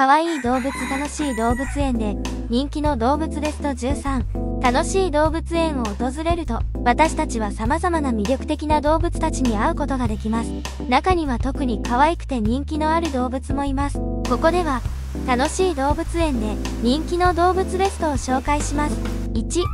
かわいい動物楽しい動物園で人気の動物ベスト13楽しい動物園を訪れると私たちは様々な魅力的な動物たちに会うことができます。中には特に可愛くて人気のある動物もいます。ここでは楽しい動物園で人気の動物ベストを紹介します。1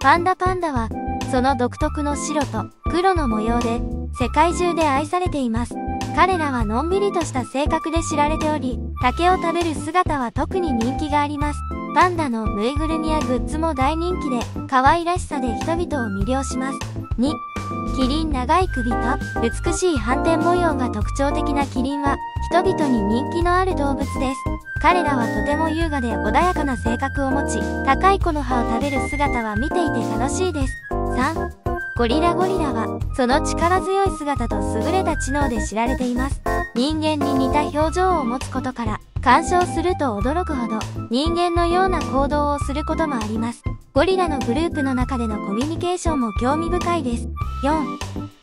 パンダパンダはその独特の白と黒の模様で世界中で愛されています。彼らはのんびりとした性格で知られており竹を食べる姿は特に人気があります。パンダのぬいぐるみやグッズも大人気で可愛らしさで人々を魅了します。2キリン長い首と美しい斑点模様が特徴的なキリンは人々に人気のある動物です。彼らはとても優雅で穏やかな性格を持ち高い木の葉を食べる姿は見ていて楽しいです。ゴリラゴリラはその力強い姿と優れた知能で知られています。人間に似た表情を持つことから鑑賞すると驚くほど人間のような行動をすることもあります。ゴリラのグループの中でのコミュニケーションも興味深いです。4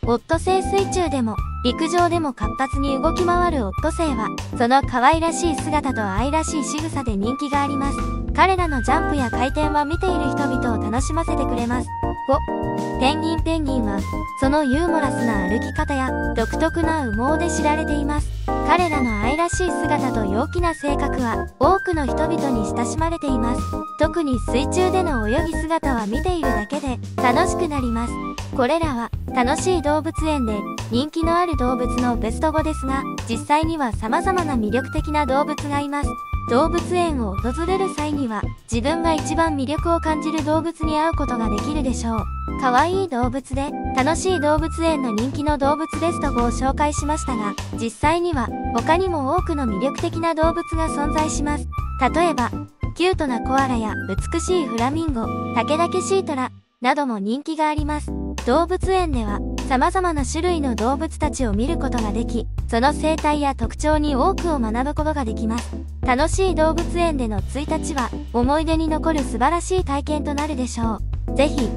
オットセイ水中でも陸上でも活発に動き回るオットセイはその可愛らしい姿と愛らしい仕草で人気があります。彼らのジャンプや回転は見ている人々を楽しませてくれます。5ペンギンペンギンはそのユーモラスな歩き方や独特な羽毛で知られています。彼らの愛らしい姿と陽気な性格は多くの人々に親しまれています。特に水中での泳ぎ姿は見ているだけで楽しくなります。これらは楽しい動物園で人気のある動物のベスト5ですが実際には様々な魅力的な動物がいます。動物園を訪れる際にには自分が一番魅力を感じる動物に会うことができるでしょう。可愛い動物で楽しい動物園の人気の動物ベスト5を紹介しましたが実際には他にも多くの魅力的な動物が存在します。例えばキュートなコアラや美しいフラミンゴ竹々シートラなども人気があります。動物園では様々な種類の動物たちを見ることができ、その生態や特徴に多くを学ぶことができます。楽しい動物園での1日は、思い出に残る素晴らしい体験となるでしょう。ぜひ、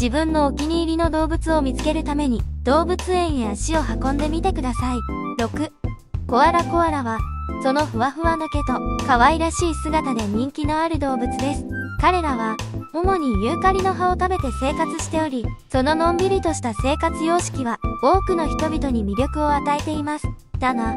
自分のお気に入りの動物を見つけるために、動物園へ足を運んでみてください。6、コアラコアラは、そのふわふわの毛と可愛らしい姿で人気のある動物です。彼らは、主にユーカリの葉を食べて生活しており、そののんびりとした生活様式は多くの人々に魅力を与えています。だな。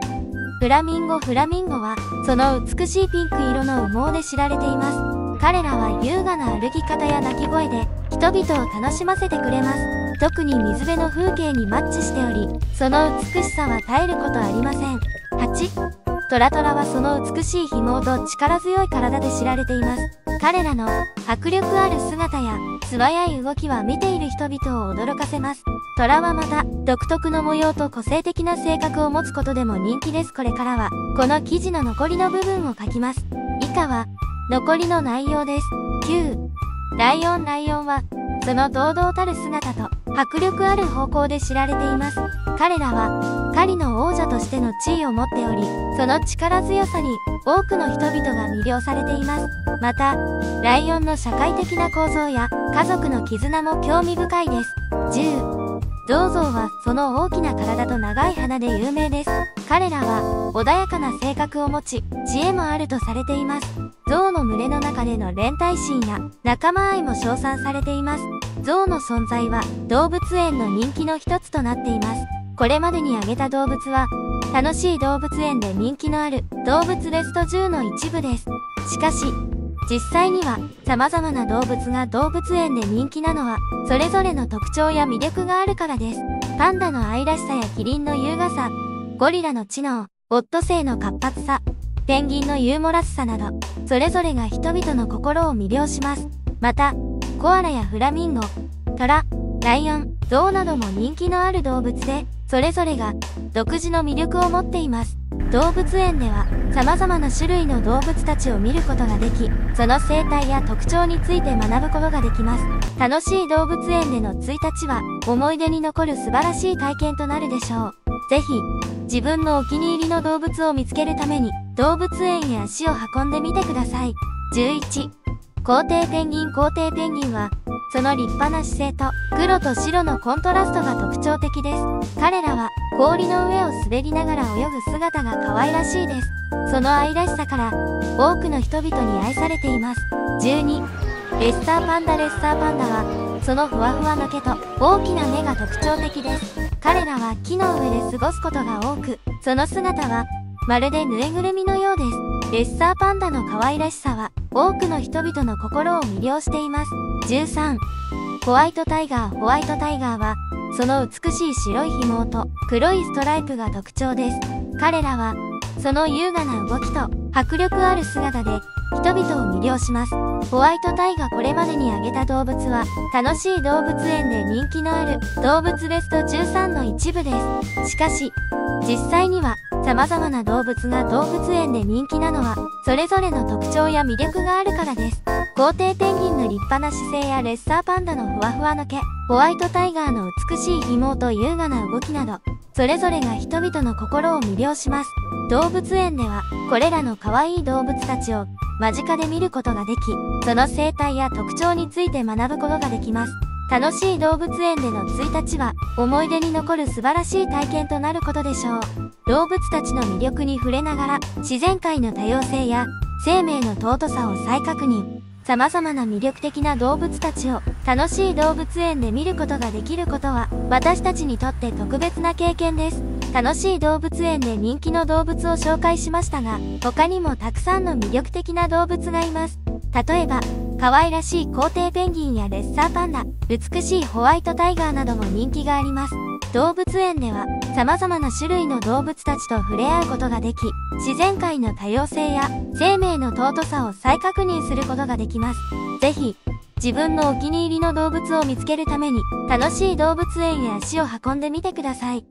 フラミンゴフラミンゴは、その美しいピンク色の羽毛で知られています。彼らは優雅な歩き方や鳴き声で人々を楽しませてくれます。特に水辺の風景にマッチしており、その美しさは絶えることありません。8トラトラはその美しい紐と力強い体で知られています。彼らの迫力ある姿や素早い動きは見ている人々を驚かせます。トラはまた独特の模様と個性的な性格を持つことでも人気です。これからはこの記事の残りの部分を書きます。以下は残りの内容です。9ライオンライオンはその堂々たる姿と迫力ある方向で知られています。彼らは狩りの王者としての地位を持っており、その力強さに多くの人々が魅了されています。また、ライオンの社会的な構造や家族の絆も興味深いです。10銅像はその大きな体と長い鼻で有名です。彼らは穏やかな性格を持ち、知恵もあるとされています。象の群れの中での連帯心や仲間愛も称賛されています。象の存在は動物園の人気の一つとなっています。これまでに挙げた動物は、楽しい動物園で人気のある動物ベスト10の一部です。しかし、実際には様々な動物が動物園で人気なのはそれぞれの特徴や魅力があるからです。パンダの愛らしさやキリンの優雅さ、ゴリラの知能、オットセイの活発さ、ペンギンのユーモラスさなど、それぞれが人々の心を魅了します。また、コアラやフラミンゴ、トラ、ライオン、ゾウなども人気のある動物で、それぞれが独自の魅力を持っています。動物園では様々な種類の動物たちを見ることができ、その生態や特徴について学ぶことができます。楽しい動物園での1日は思い出に残る素晴らしい体験となるでしょう。ぜひ、自分のお気に入りの動物を見つけるために動物園へ足を運んでみてください。11皇帝ペンギン皇帝ペンギンはその立派な姿勢と黒と白のコントラストが特徴的です。彼らは氷の上を滑りながら泳ぐ姿が可愛らしいです。その愛らしさから多くの人々に愛されています。12、レッサーパンダレッサーパンダは、そのふわふわの毛と大きな目が特徴的です。彼らは木の上で過ごすことが多く、その姿は、まるでぬいぐるみのようです。レッサーパンダの可愛らしさは、多くの人々の心を魅了しています。13、ホワイトタイガーホワイトタイガーは、その美しい白い紐と黒いストライプが特徴です。彼らは、その優雅な動きと迫力ある姿で人々を魅了します。ホワイトタイがこれまでに挙げた動物は、楽しい動物園で人気のある動物ベスト13の一部です。しかし、実際には様々な動物が動物園で人気なのは、それぞれの特徴や魅力があるからです。皇帝ペンギンの立派な姿勢やレッサーパンダのふわふわの毛、ホワイトタイガーの美しい紐と優雅な動きなど、それぞれが人々の心を魅了します。動物園では、これらの可愛い動物たちを間近で見ることができ、その生態や特徴について学ぶことができます。楽しい動物園での1日は、思い出に残る素晴らしい体験となることでしょう。動物たちの魅力に触れながら、自然界の多様性や生命の尊さを再確認。様々な魅力的な動物たちを楽しい動物園で見ることができることは私たちにとって特別な経験です。楽しい動物園で人気の動物を紹介しましたが、他にもたくさんの魅力的な動物がいます。例えば、可愛らしい皇帝ペンギンやレッサーパンダ、美しいホワイトタイガーなども人気があります。動物園では様々な種類の動物たちと触れ合うことができ、自然界の多様性や生命の尊さを再確認することができます。ぜひ、自分のお気に入りの動物を見つけるために、楽しい動物園へ足を運んでみてください。